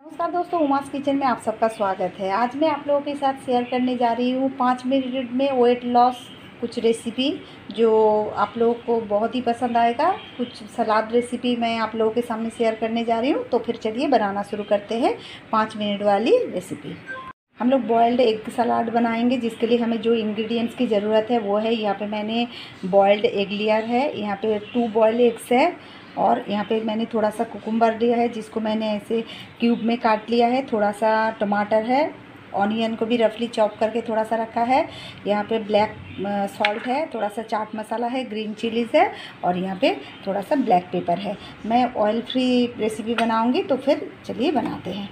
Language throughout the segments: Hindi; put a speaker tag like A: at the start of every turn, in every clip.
A: नमस्कार दोस्तों, उमास किचन में आप सबका स्वागत है। आज मैं आप लोगों के साथ शेयर करने जा रही हूँ पाँच मिनट में वेट लॉस कुछ रेसिपी जो आप लोगों को बहुत ही पसंद आएगा। कुछ सलाद रेसिपी मैं आप लोगों के सामने शेयर करने जा रही हूँ तो फिर चलिए बनाना शुरू करते हैं पाँच मिनट वाली रेसिपी हम लोग बॉयल्ड एग सलाद बनाएँगे, जिसके लिए हमें जो इंग्रेडिएंट्स की ज़रूरत है, वो है। यहाँ पे मैंने बॉयल्ड एग लिया है, यहाँ पे टू बॉयल्ड एग्स है। और यहाँ पे मैंने थोड़ा सा कुकुम्बर लिया है, जिसको मैंने ऐसे क्यूब में काट लिया है। थोड़ा सा टमाटर है, ऑनियन को भी रफली चॉप करके थोड़ा सा रखा है। यहाँ पे ब्लैक सॉल्ट है थोड़ा सा चाट मसाला है, ग्रीन चिलीज़ है और यहाँ पे थोड़ा सा ब्लैक पेपर है। मैं ऑयल फ्री रेसिपी बनाऊँगी तो फिर चलिए बनाते हैं।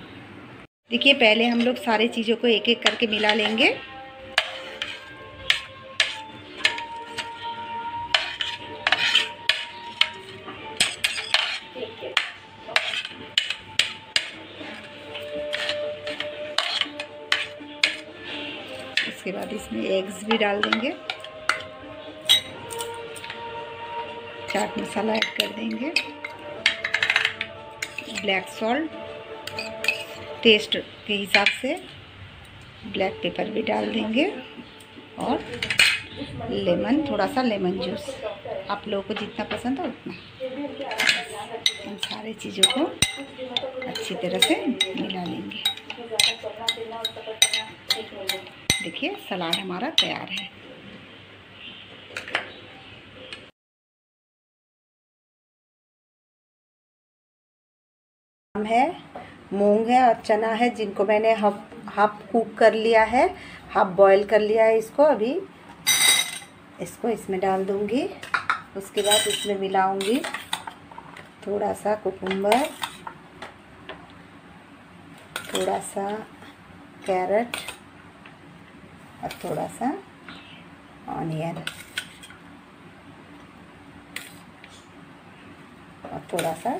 A: देखिए, पहले हम लोग सारे चीज़ों को एक एक करके मिला लेंगे। उसके बाद इसमें एग्स भी डाल देंगे। चाट मसाला ऐड कर देंगे। ब्लैक सॉल्ट टेस्ट के हिसाब से ब्लैक पेपर भी डाल देंगे और लेमन थोड़ा सा लेमन जूस आप लोगों को जितना पसंद हो उतना। इन सारी चीज़ों को अच्छी तरह से मिला लेंगे। देखिए, सलाद हमारा तैयार है। है मूंग है और चना है, जिनको मैंने हाफ़ हाफ़ कुक कर लिया है, हाफ़ बॉईल कर लिया है इसको। अभी इसको इसमें डाल दूँगी, उसके बाद इसमें मिलाऊँगी थोड़ा सा कुकुम्बर थोड़ा सा कैरेट और थोड़ा सा ऑनियन। और थोड़ा सा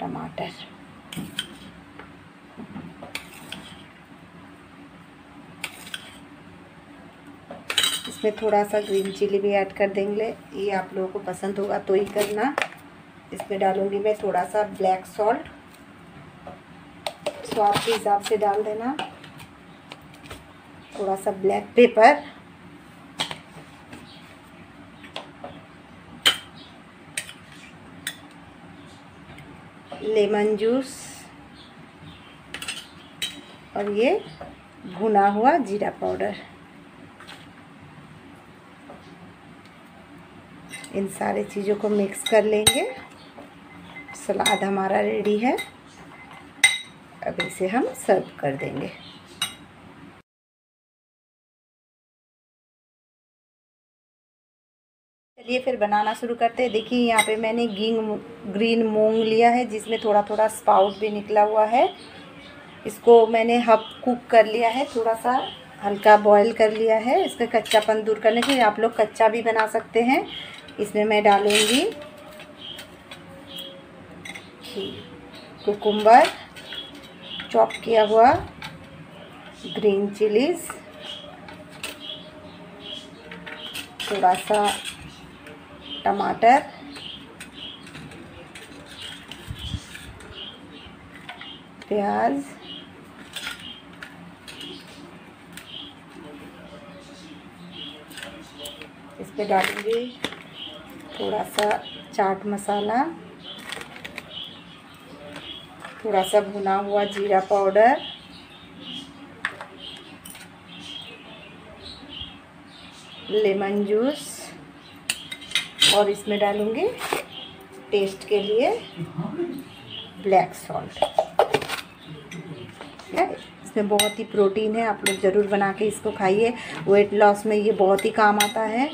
A: टमाटर। इसमें थोड़ा सा ग्रीन चिली भी ऐड कर देंगे। ये आप लोगों को पसंद होगा तो ही करना। इसमें डालूँगी मैं थोड़ा सा ब्लैक सॉल्ट। स्वाद के हिसाब से डाल देना। थोड़ा सा ब्लैक पेपर लेमन जूस और ये भुना हुआ जीरा पाउडर. इन सारी चीज़ों को मिक्स कर लेंगे. सलाद हमारा रेडी है. अब इसे हम सर्व कर देंगे. चलिए फिर बनाना शुरू करते हैं। देखिए, यहाँ पे मैंने गिंग, ग्रीन मूंग लिया है, जिसमें थोड़ा थोड़ा स्पाउट भी निकला हुआ है। इसको मैंने हफ कुक कर लिया है थोड़ा सा हल्का बॉईल कर लिया है। इसका कच्चापन दूर करने के लिए आप लोग कच्चा भी बना सकते हैं। इसमें मैं डालूँगी कुकुम्बर, चॉप किया हुआ ग्रीन चिलीज़ थोड़ा सा टमाटर। प्याज। इस पर डालूँगी थोड़ा सा चाट मसाला। थोड़ा सा भुना हुआ जीरा पाउडर। Lemon juice. और इसमें डालूँगी टेस्ट के लिए ब्लैक सॉल्ट इसमें बहुत ही प्रोटीन है, आप लोग ज़रूर बना के इसको खाइए। वेट लॉस में ये बहुत ही काम आता है।